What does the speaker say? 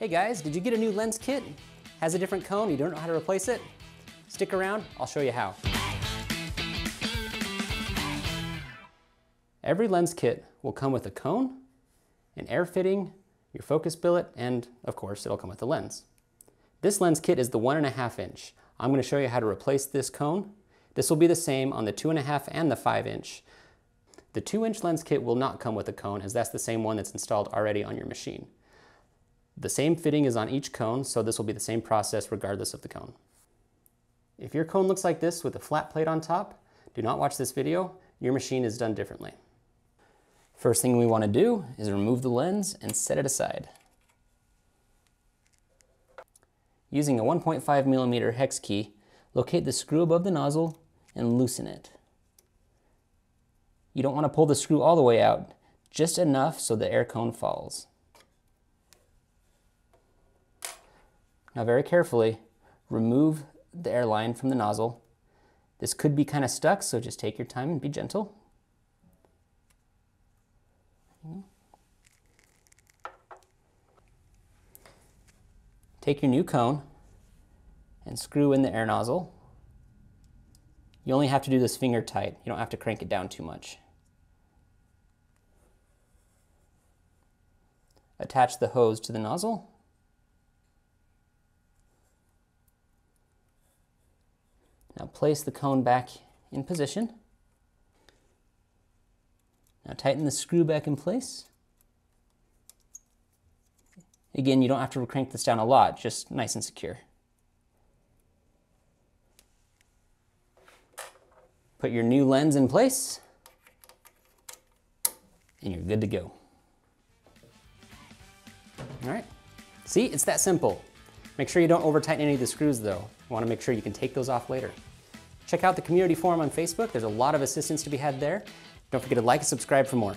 Hey guys, did you get a new lens kit? Has a different cone, you don't know how to replace it? Stick around, I'll show you how. Every lens kit will come with a cone, an air fitting, your focus billet, and of course it'll come with a lens. This lens kit is the one and a half inch. I'm gonna show you how to replace this cone. This will be the same on the two and a half and the five inch. The two inch lens kit will not come with a cone as that's the same one that's installed already on your machine. The same fitting is on each cone, so this will be the same process regardless of the cone. If your cone looks like this with a flat plate on top, do not watch this video, your machine is done differently. First thing we want to do is remove the lens and set it aside. Using a 1.5 millimeter hex key, locate the screw above the nozzle and loosen it. You don't want to pull the screw all the way out, just enough so the air cone falls. Now very carefully, remove the air line from the nozzle. This could be kind of stuck, so just take your time and be gentle. Take your new cone and screw in the air nozzle. You only have to do this finger tight. You don't have to crank it down too much. Attach the hose to the nozzle. Now place the cone back in position. Now tighten the screw back in place. Again, you don't have to crank this down a lot, just nice and secure. Put your new lens in place, and you're good to go. All right, see, it's that simple. Make sure you don't over tighten any of the screws though. You wanna make sure you can take those off later. Check out the community forum on Facebook. There's a lot of assistance to be had there. Don't forget to like and subscribe for more.